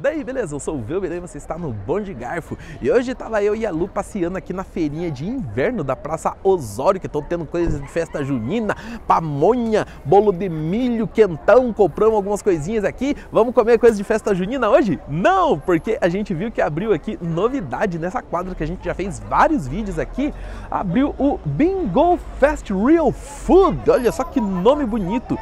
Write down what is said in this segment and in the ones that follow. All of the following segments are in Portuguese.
Daí, beleza? Eu sou o Velber e você está no Bom de Garfo. E hoje tava eu e a Lu passeando aqui na feirinha de inverno da Praça Osório, que estão tendo coisas de festa junina, pamonha, bolo de milho, quentão, compramos algumas coisinhas aqui. Vamos comer coisa de festa junina hoje? Não, porque a gente viu que abriu aqui novidade nessa quadra que a gente já fez vários vídeos aqui. Abriu o Bingo Fest Real Food. Olha só que nome bonito.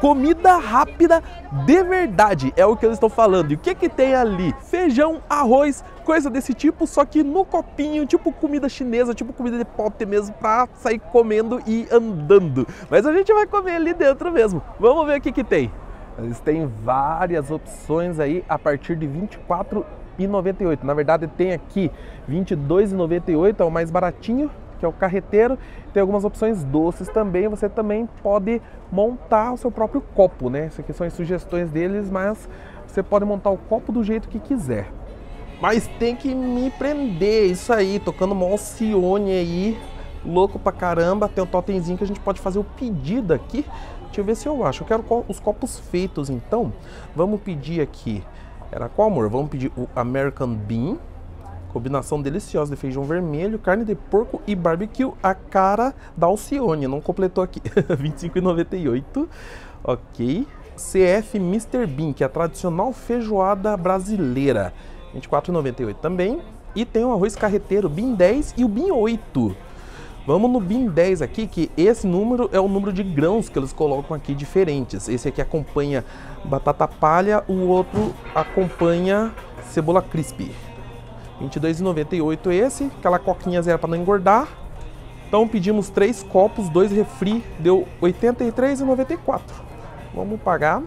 Comida rápida de verdade, é o que eles estão falando. E o que que tem ali? Feijão, arroz, coisa desse tipo, só que no copinho, tipo comida chinesa, tipo comida de pote mesmo, pra sair comendo e andando. Mas a gente vai comer ali dentro mesmo. Vamos ver o que que tem. Eles têm várias opções aí a partir de 24 98. Na verdade, tem aqui 22,98, é o mais baratinho, que é o carreteiro. Tem algumas opções doces também. Você também pode montar o seu próprio copo, né? Isso aqui são as sugestões deles, mas você pode montar o copo do jeito que quiser. Mas tem que me prender, isso aí, tocando uma Alcione aí, louco pra caramba. Tem um totemzinho que a gente pode fazer o pedido aqui. Deixa eu ver se eu acho. Eu quero os copos feitos, então. Vamos pedir aqui. Era qual, amor? Vamos pedir o American Bean. Combinação deliciosa de feijão vermelho, carne de porco e barbecue. A cara da Alcione, não completou aqui. 25,98. Ok. CF Mr. Bean, que é a tradicional feijoada brasileira. 24,98 também. E tem o arroz carreteiro BIM 10 e o BIM 8. Vamos no BIM 10 aqui, que esse número é o número de grãos que eles colocam aqui diferentes. Esse aqui acompanha batata palha, o outro acompanha cebola crispy. 22,98 esse, aquela coquinha zero para não engordar. Então pedimos três copos, dois refri, deu 83,94. Vamos pagar.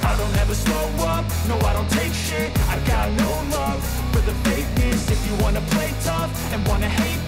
I don't ever slow up, no I don't take shit I got no love for the fakeness If you wanna play tough and wanna hate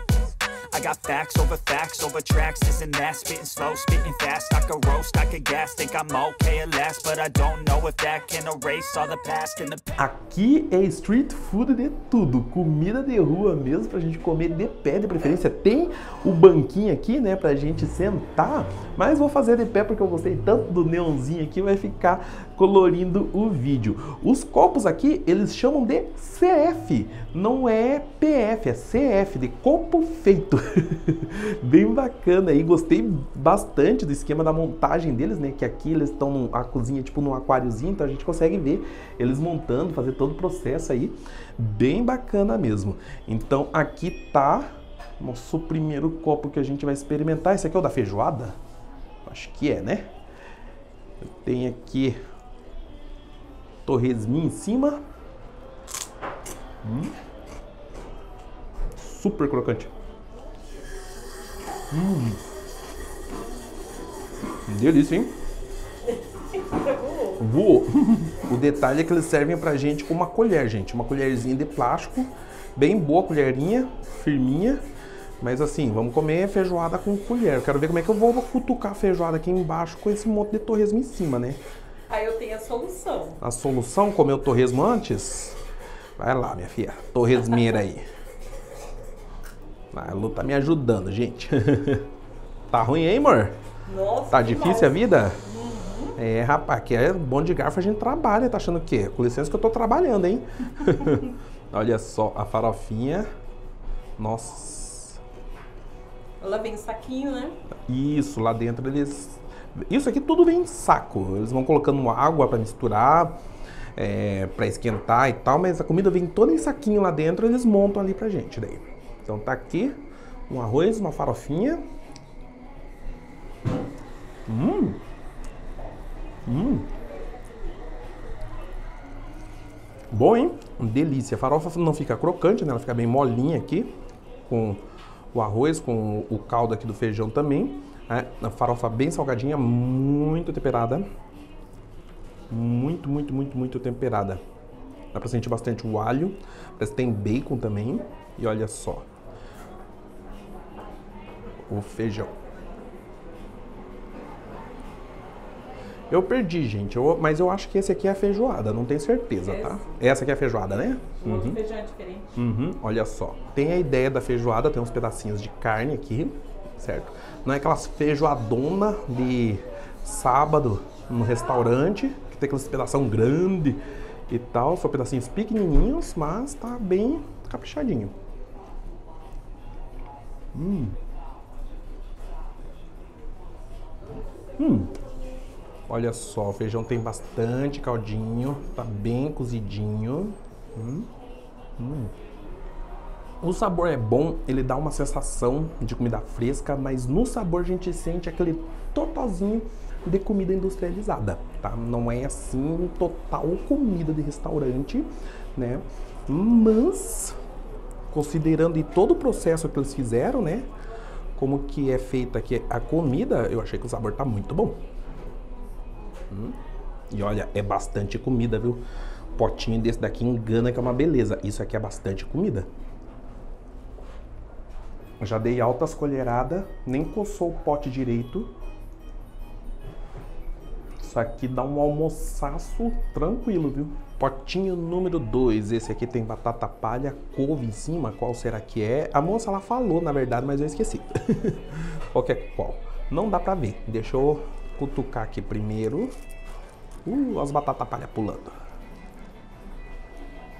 I got facts over facts over tracks, this and that. Spitting slow, spitting fast, I could roast, I could gas. Think I'm okay at last, but I don't know if that can erase all the past the Aqui é street food de tudo, comida de rua mesmo pra gente comer de pé de preferência. Tem o banquinho aqui, né, pra gente sentar, mas vou fazer de pé porque eu gostei tanto do neonzinho aqui, vai ficar colorindo o vídeo. Os copos aqui, eles chamam de CF, não é PF, é CF, de copo feito. Bem bacana aí, gostei bastante do esquema da montagem deles, né? Que aqui eles estão a cozinha tipo num aquáriozinho, então a gente consegue ver eles montando, fazer todo o processo aí. Bem bacana mesmo. Então aqui tá nosso primeiro copo que a gente vai experimentar. Esse aqui é o da feijoada? Acho que é, né? Tem aqui torresminho em cima. Hum. Super crocante. Hum. Delícia, hein? Voou. O detalhe é que eles servem pra gente com uma colher, gente. Uma colherzinha de plástico. Bem boa colherinha, firminha. Mas assim, vamos comer feijoada com colher. Eu quero ver como é que eu vou cutucar a feijoada aqui embaixo com esse monte de torresmo em cima, né? Aí eu tenho a solução. A solução? Comer o torresmo antes? Vai lá, minha filha. Torresmeira aí. A Lu tá me ajudando, gente. tá ruim, hein, amor? Nossa, Tá difícil a vida? Uhum. É, rapaz, que é bom de garfo a gente trabalha. Tá achando o quê? Com licença que eu tô trabalhando, hein? Olha só, a farofinha. Nossa. Ela vem em saquinho, né? Isso, lá dentro eles... Isso aqui tudo vem em saco. Eles vão colocando água para misturar, é, para esquentar e tal, mas a comida vem toda em saquinho lá dentro, eles montam ali pra gente daí. Então tá aqui um arroz, uma farofinha. Hum. Hum. Bom, hein? Delícia. A farofa não fica crocante, né? Ela fica bem molinha aqui. Com o arroz, com o caldo aqui do feijão também. É, a farofa bem salgadinha, muito temperada. Muito, muito, muito, muito temperada. Dá pra sentir bastante o alho. Parece que tem bacon também. E olha só. O feijão. Eu perdi, gente. Eu- mas eu acho que esse aqui é a feijoada. Não tenho certeza, tá? Essa aqui é a feijoada, né? Outro feijão é diferente. Uhum, olha só. Tem a ideia da feijoada, tem uns pedacinhos de carne aqui, certo? Não é aquelas feijoadona de sábado no restaurante, que tem aqueles pedação grande e tal, são pedacinhos pequenininhos, mas tá bem caprichadinho. Hum. Hum. Olha só, o feijão tem bastante caldinho, tá bem cozidinho. O sabor é bom, ele dá uma sensação de comida fresca, mas no sabor a gente sente aquele totalzinho de comida industrializada, tá? Não é assim total comida de restaurante, né? Mas considerando e todo o processo que eles fizeram, né? Como que é feita aqui a comida, eu achei que o sabor tá muito bom. Hum. E olha, é bastante comida, viu? Potinho desse daqui engana que é uma beleza. Isso aqui é bastante comida. Já dei altas colheradas, nem coçou o pote direito. Isso aqui dá um almoçaço tranquilo, viu? Potinho número 2. Esse aqui tem batata palha, couve em cima. Qual será que é? A moça ela falou, na verdade, mas eu esqueci. qual é qual? Não dá pra ver. Deixa eu cutucar aqui primeiro. Uh, as batata palha pulando.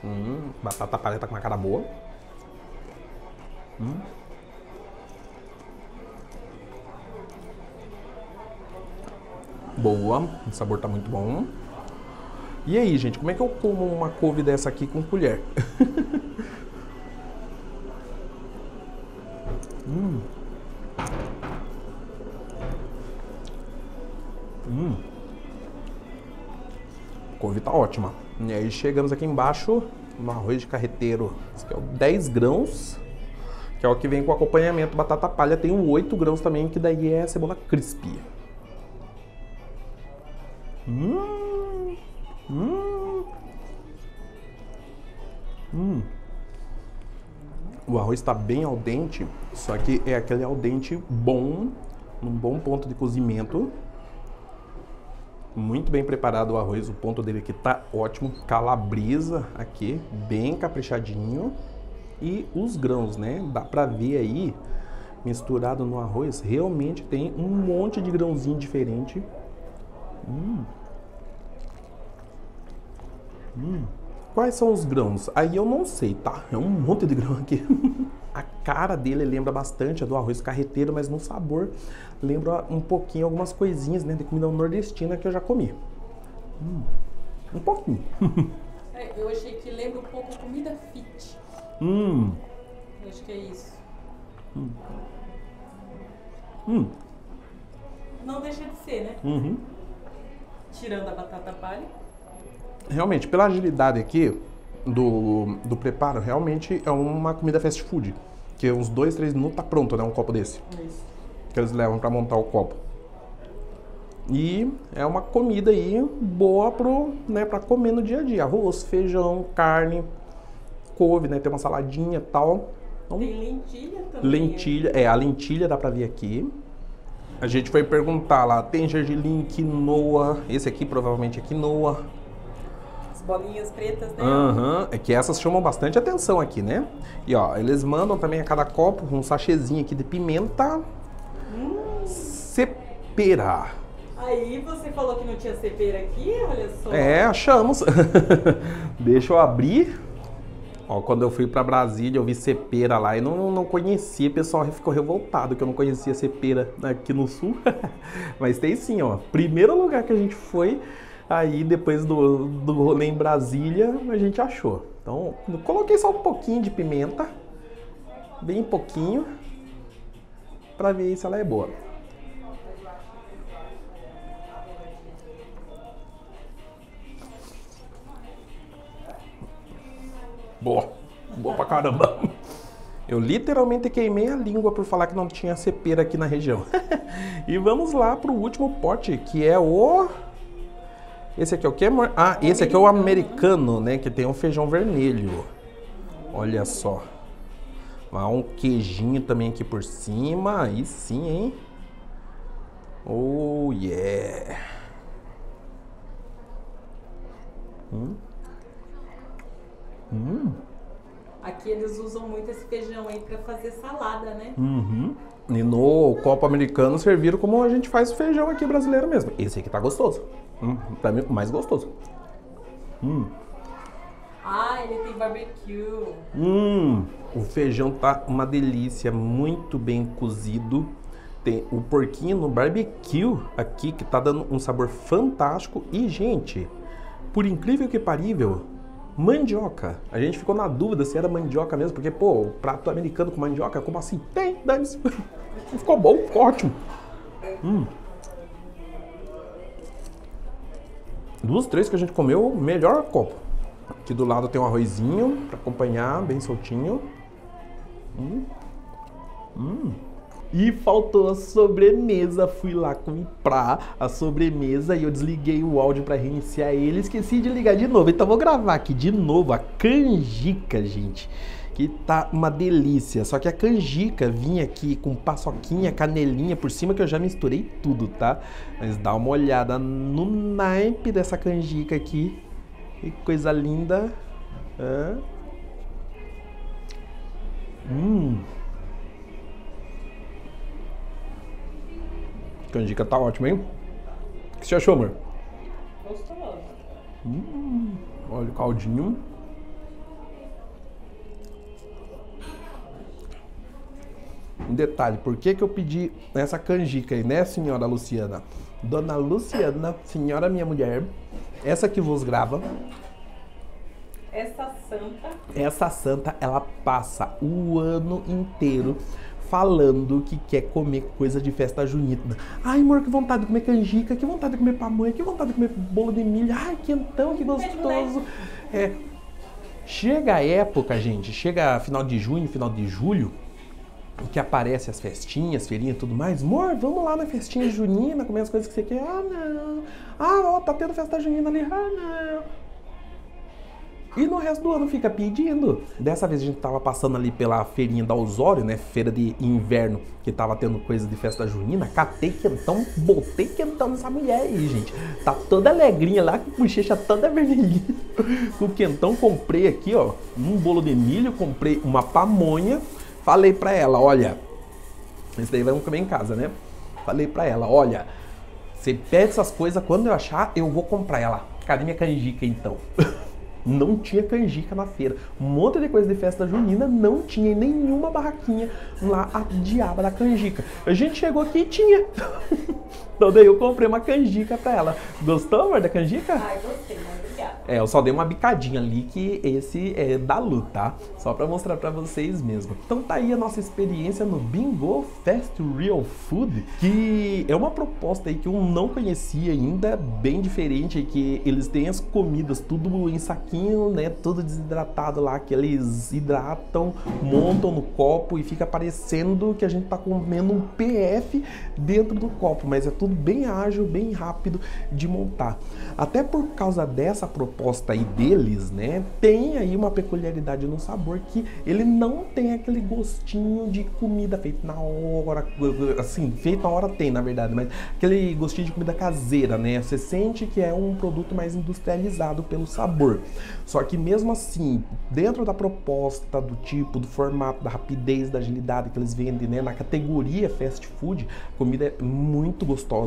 Hum, batata palha tá com uma cara boa. Hum. Boa, o sabor tá muito bom. E aí, gente, como é que eu como uma couve dessa aqui com colher? hum. Hum. Couve tá ótima. E aí chegamos aqui embaixo no arroz de carreteiro. Esse aqui é o 10 grãos, que é o que vem com acompanhamento batata palha. Tem um 8 grãos também, que daí é cebola crispy. Hum. O arroz está bem al dente, só que é aquele al dente bom, num bom ponto de cozimento. Muito bem preparado o arroz, o ponto dele aqui tá ótimo. Calabresa aqui, bem caprichadinho. E os grãos, né? Dá pra ver aí, misturado no arroz, realmente tem um monte de grãozinho diferente. Hum. Hum. Quais são os grãos? Aí eu não sei, tá? É um monte de grão aqui. A cara dele lembra bastante a do arroz carreteiro, mas no sabor lembra um pouquinho algumas coisinhas né, de comida nordestina que eu já comi. Hum. Um pouquinho. É, eu achei que lembra um pouco comida fit. hum. Eu acho que é isso. Hum. Não deixa de ser, né? Uhum. Tirando a batata palha. Realmente, pela agilidade aqui do, do preparo, realmente é uma comida fast food. Que uns dois, três minutos tá pronto, né? Um copo desse. Isso. que eles levam para montar o copo. E é uma comida aí boa pro, né, para comer no dia a dia. Arroz, feijão, carne, couve, né, tem uma saladinha e tal. Então, Tem lentilha também. lentilha, é, a lentilha dá para ver aqui. A gente foi perguntar lá, tem gergelim, quinoa, esse aqui provavelmente é quinoa. As bolinhas pretas, né? Aham, é que essas chamam bastante atenção aqui, né? E ó, eles mandam também a cada copo um sachêzinho aqui de pimenta cepera. Aí você falou que não tinha cepera aqui, olha só. É, achamos. Deixa eu abrir. Ó, quando eu fui pra Brasília, eu vi cepera lá e não, não conhecia. O pessoal ficou revoltado que eu não conhecia cepera aqui no sul. Mas tem sim, ó. Primeiro lugar que a gente foi, aí depois do, do rolê em Brasília, a gente achou. Então, coloquei só um pouquinho de pimenta. Bem pouquinho. Pra ver se ela é boa. Boa. Boa pra caramba. Eu literalmente queimei a língua por falar que não tinha cepera aqui na região. e vamos lá pro último pote, que é o Esse aqui é o que? Ah, esse aqui é o americano, né? Que tem um feijão vermelho. Olha só. Ah, um queijinho também aqui por cima. Aí sim, hein? Oh, yeah. Hum. Hum. Aqui eles usam muito esse feijão aí pra fazer salada, né? Uhum. E no copo americano serviram como a gente faz o feijão aqui brasileiro mesmo. Esse aqui tá gostoso. Hum, pra mim, o mais gostoso. Hum. Ah, ele tem barbecue. Hum, o feijão tá uma delícia, muito bem cozido. Tem o porquinho no barbecue aqui que tá dando um sabor fantástico. E, gente, por incrível que parível, mandioca. A gente ficou na dúvida se era mandioca mesmo, porque, pô, prato americano com mandioca, como assim? Tem, dane-se. Ficou bom, ficou ótimo. Hum. Três que a gente comeu, melhor copo. Aqui do lado tem um arrozinho para acompanhar, bem soltinho. Hum. Hum. E faltou a sobremesa. Fui lá comprar a sobremesa e eu desliguei o áudio para reiniciar ele. Esqueci de ligar de novo. Então vou gravar aqui de novo a canjica, gente. Que tá uma delícia. Só que a canjica vinha aqui com paçoquinha, canelinha por cima, que eu já misturei tudo, tá? Mas dá uma olhada no naipe dessa canjica aqui. Que coisa linda. Hã? Hum. Canjica tá ótima, hein? O que você achou, amor? Gostoso. Hum, olha o caldinho. Um detalhe, por que, que eu pedi essa canjica aí, né, senhora Luciana? Dona Luciana, senhora minha mulher, essa que vos grava, Essa santa. essa santa, ela passa o ano inteiro falando que quer comer coisa de festa junina. Ai, amor, que vontade de comer canjica, que vontade de comer pamonha, que vontade de comer bolo de milho. Ai, quentão, que gostoso. É, chega a época, gente, chega final de junho, final de julho, que aparece as festinhas, feirinha e tudo mais. Amor, vamos lá na festinha junina, comer as coisas que você quer. Ah, não. Ah, ó, tá tendo festa junina ali. Ah, não. E no resto do ano fica pedindo. Dessa vez a gente tava passando ali pela feirinha da Osório, né? Feira de inverno, que tava tendo coisa de festa junina. Catei quentão, botei quentão nessa mulher aí, gente. Tá toda alegrinha lá, com bochecha toda vermelhinha. O quentão comprei aqui, ó, um bolo de milho, comprei uma pamonha. Falei pra ela, olha, esse daí vamos comer em casa, né? Falei pra ela, olha, você pede essas coisas, quando eu achar, eu vou comprar ela. Cadê minha canjica então? Não tinha canjica na feira. Um monte de coisa de festa junina, não tinha nenhuma barraquinha lá a diaba da canjica. A gente chegou aqui e tinha. Então daí eu comprei uma canjica pra ela. Gostou, amor, da canjica? Ai, gostei, mas obrigada. É, eu só dei uma bicadinha ali que esse é da Lu, tá? Só pra mostrar pra vocês mesmo. Então tá aí a nossa experiência no Bingo Fast Real Food, que é uma proposta aí que eu não conhecia ainda, bem diferente, que eles têm as comidas tudo em saquinho, né? Tudo desidratado lá, que eles hidratam, montam no copo e fica parecendo que a gente tá comendo um PF dentro do copo, mas é tudo bem ágil, bem rápido de montar. Até por causa dessa proposta aí deles, né, tem aí uma peculiaridade no sabor que ele não tem aquele gostinho de comida feita na hora, assim, feito na hora tem, na verdade, mas aquele gostinho de comida caseira, né? Você sente que é um produto mais industrializado pelo sabor. Só que mesmo assim, dentro da proposta, do tipo, do formato, da rapidez, da agilidade que eles vendem, né, na categoria fast food, comida é muito gostosa,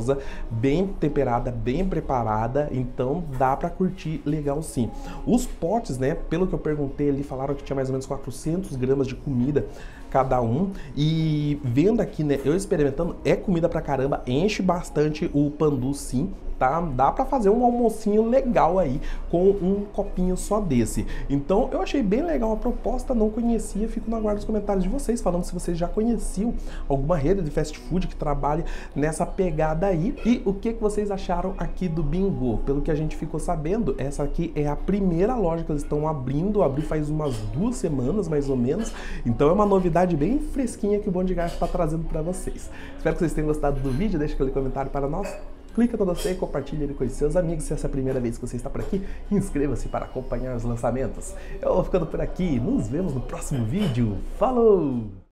bem temperada, bem preparada, então dá para curtir legal sim. Os potes, né, pelo que eu perguntei ali, falaram que tinha mais ou menos 400 gramas de comida cada um e vendo aqui, né, eu experimentando, é comida pra caramba, enche bastante o pandu sim, tá? Dá para fazer um almocinho legal aí com um copinho só desse. Então eu achei bem legal a proposta, não conhecia, fico no aguardo dos comentários de vocês falando se vocês já conheciam alguma rede de fast food que trabalhe nessa pegada aí e o que, que vocês acharam aqui do Bingo. Pelo que a gente ficou sabendo, essa aqui é a primeira loja que eles estão abrindo, abriu faz umas duas semanas mais ou menos, então é uma novidade bem fresquinha que o Bom de está trazendo para vocês. Espero que vocês tenham gostado do vídeo, deixa aquele comentário para nós clica no gostei, compartilha ele com os seus amigos. Se essa é a primeira vez que você está por aqui, inscreva-se para acompanhar os lançamentos. Eu vou ficando por aqui, nos vemos no próximo vídeo. Falou!